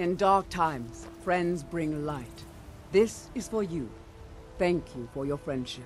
In dark times, friends bring light. This is for you. Thank you for your friendship.